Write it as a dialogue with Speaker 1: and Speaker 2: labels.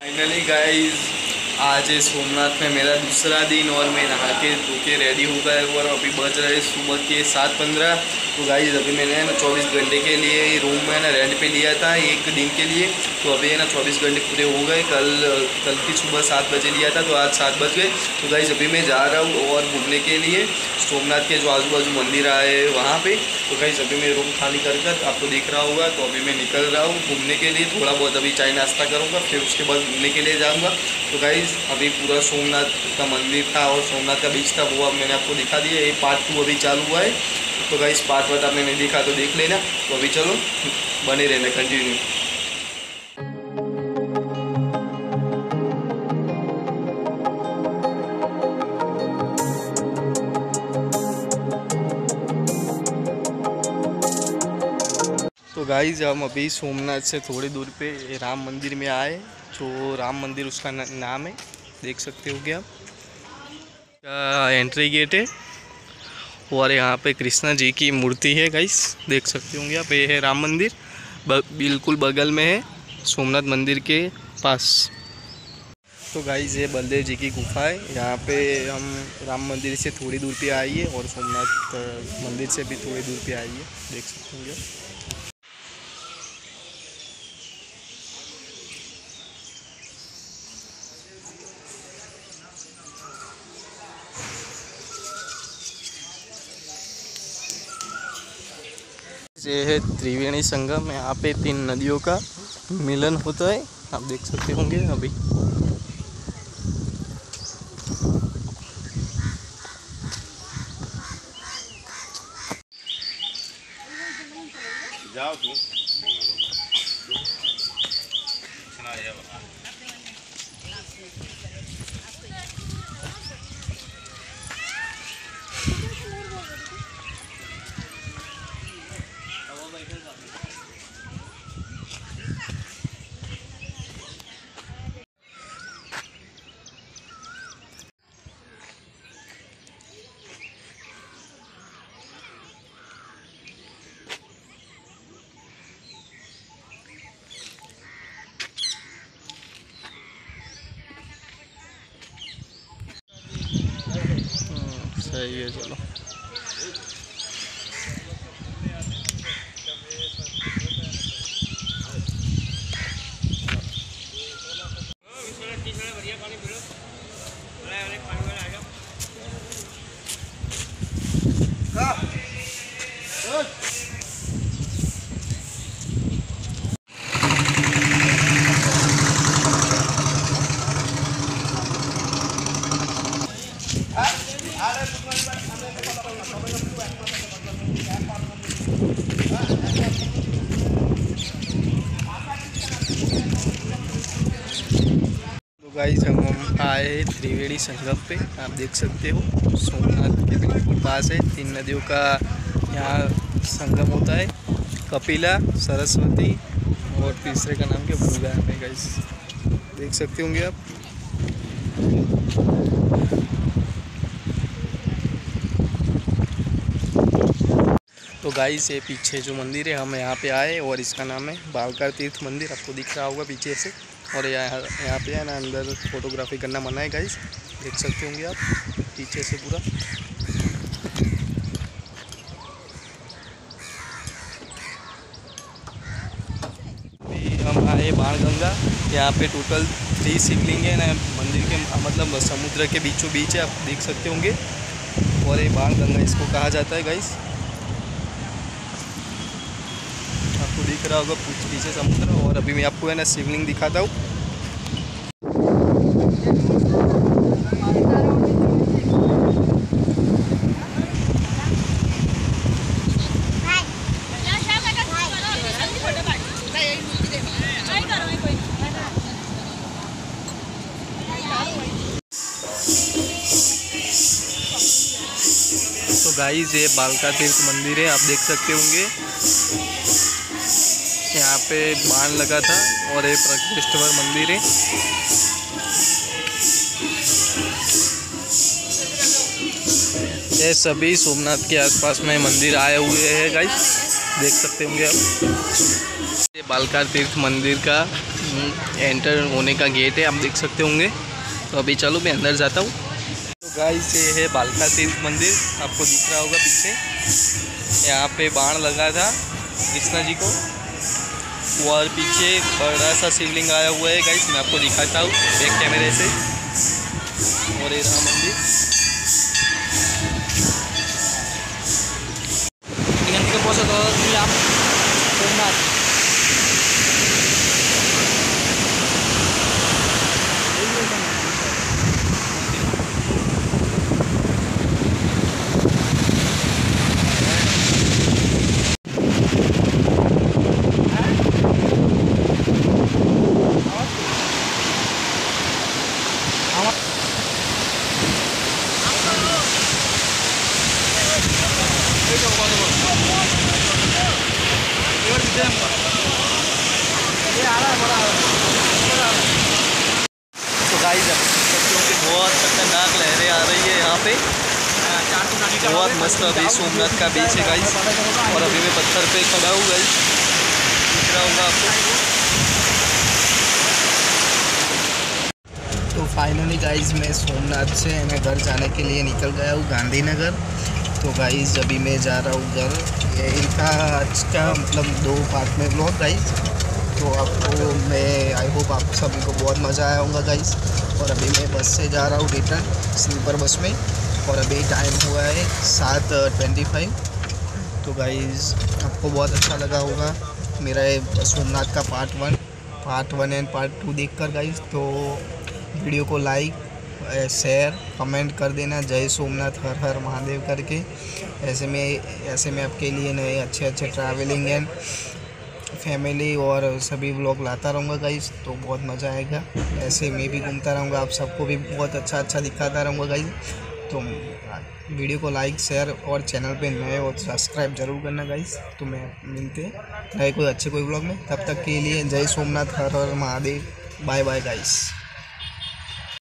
Speaker 1: Finally guys आज है सोमनाथ में मेरा दूसरा दिन और मैं नहा के धो के रेडी हो गया और अभी बज रहे सुबह के सात पंद्रह। तो गाइस अभी मैंने ना चौबीस घंटे के लिए रूम में ना रेंट पे लिया था एक दिन के लिए। तो अभी है ना चौबीस घंटे पूरे हो गए। कल कल की सुबह सात बजे लिया था तो आज सात बज गए। तो गाइस अभी मैं जा रहा हूँ और घूमने के लिए। सोमनाथ के जो आजू बाजू मंदिर आए वहाँ पर तो गाइस अभी मैं रूम खाली कर कर आपको दिख रहा होगा। तो अभी मैं निकल रहा हूँ घूमने के लिए। थोड़ा बहुत अभी चाय नाश्ता करूँगा, फिर उसके बाद घूमने के लिए जाऊँगा। तो गाइस अभी पूरा सोमनाथ का मंदिर था और सोमनाथ का बीच था, वो अब मैंने आपको दिखा दिया ये पार्ट टू अभी चालू हुआ है। तो गाइस पार्ट वन आपने नहीं देखा तो देख लेना। तो अभी चलो, बने रहना कंटिन्यू तो गाइज़ हम अभी सोमनाथ से थोड़ी दूर पे राम मंदिर में आए। जो राम मंदिर उसका नाम है, देख सकते हो क्या आप एंट्री गेट है? और यहाँ पे कृष्णा जी की मूर्ति है गाइस देख सकते होंगे आप, ये है राम मंदिर बिल्कुल बगल में है, सोमनाथ मंदिर के पास। तो गाइस ये बलदेव जी की गुफा है, यहाँ पे हम राम मंदिर से थोड़ी दूर पे आई है और सोमनाथ मंदिर से भी थोड़ी दूर पे आई है देख सकते होंगे ये है त्रिवेणी संगम, यहाँ पे तीन नदियों का मिलन होता है। आप देख सकते होंगे अभी
Speaker 2: जाओ तू
Speaker 1: हम्म, सही है चलो तो गाइस हम आए त्रिवेणी संगम पे। आप देख सकते हो, सोमनाथ के बिल्कुल पास है। तीन नदियों का यहाँ संगम होता है। कपिला, सरस्वती और तीसरे का नाम क्या? भूल गया मैं गाइस देख सकते होंगे आप। तो गाइस ये पीछे जो मंदिर है, हम यहाँ पे आए और इसका नाम है बालकार तीर्थ मंदिर। आपको दिख रहा होगा पीछे से। और यहाँ यहाँ पे है ना, अंदर फोटोग्राफी करना मना है गाइस देख सकते होंगे आप, पीछे से पूरा। हम आए बाण गंगा यहाँ पे टोटल थ्री शिवलिंग है ना, मंदिर के मतलब समुद्र के बीचों बीच है, आप देख सकते होंगे। और ये बाण गंगा इसको कहा जाता है गाइस आपको दिख रहा होगा पीछे पीछे समुद्र और अभी मैं आपको है ना शिवलिंग दिखाता हूँ। तो गाइस ये बालका तीर्थ मंदिर है, आप देख सकते होंगे। यहाँ पे बाण लगा था और ये प्रकृष्टवर मंदिर है। ये सभी सोमनाथ के आसपास में मंदिर आए हुए हैं गाइस देख सकते होंगे आप। ये बालकार तीर्थ मंदिर का एंटर होने का गेट है, आप देख सकते होंगे। तो अभी चलो, मैं अंदर जाता हूँ। तो गाइस ये है बालका तीर्थ मंदिर। आपको दिख रहा होगा पीछे। यहाँ पे बाण लगा था कृष्णा जी को। और पीछे बड़ा सा शिवलिंग आया हुआ है। गाइस, मैं आपको दिखाता हूँ एक कैमरे से। और ये रहा मंदिर। तो बहुत खतरनाक लहरें आ रही है यहाँ पे। बहुत मस्त अभी सोमनाथ का बीच है गाइस और अभी मैं पत्थर पे खड़ा हूँ गाइस दिख रहा होगा आपको। तो फाइनली गाइस मैं सोमनाथ से, मैं घर जाने के लिए निकल गया हूँ गांधीनगर। तो गाइस अभी मैं जा रहा हूँ घर। यही था आज का मतलब दो पार्ट में ब्लॉग गाइस तो आपको मैं आई होप आप सभी को बहुत मज़ा आया होगा गाइस और अभी मैं बस से जा रहा हूँ रिटर्न स्लीपर बस में। और अभी टाइम हुआ है सात ट्वेंटी फाइव तो गाइस आपको बहुत अच्छा लगा होगा। मेरा ये सोमनाथ का part one part one and part two देख कर गाइस तो वीडियो को लाइक शेयर कमेंट कर देना। जय सोमनाथ, हर हर महादेव करके। ऐसे में ऐसे में आपके लिए नए अच्छे अच्छे ट्रैवलिंग एंड फैमिली और सभी व्लॉग लाता रहूँगा गाइस तो बहुत मज़ा आएगा। ऐसे मैं भी घूमता रहूँगा। आप सबको भी बहुत अच्छा अच्छा दिखाता रहूँगा गाइस तो वीडियो को लाइक शेयर और चैनल पे नए और सब्सक्राइब ज़रूर करना गाइस तो मैं मिलते नए कोई अच्छे कोई व्लॉग में। तब तक के लिए जय सोमनाथ, हर हर महादेव। Bye bye guys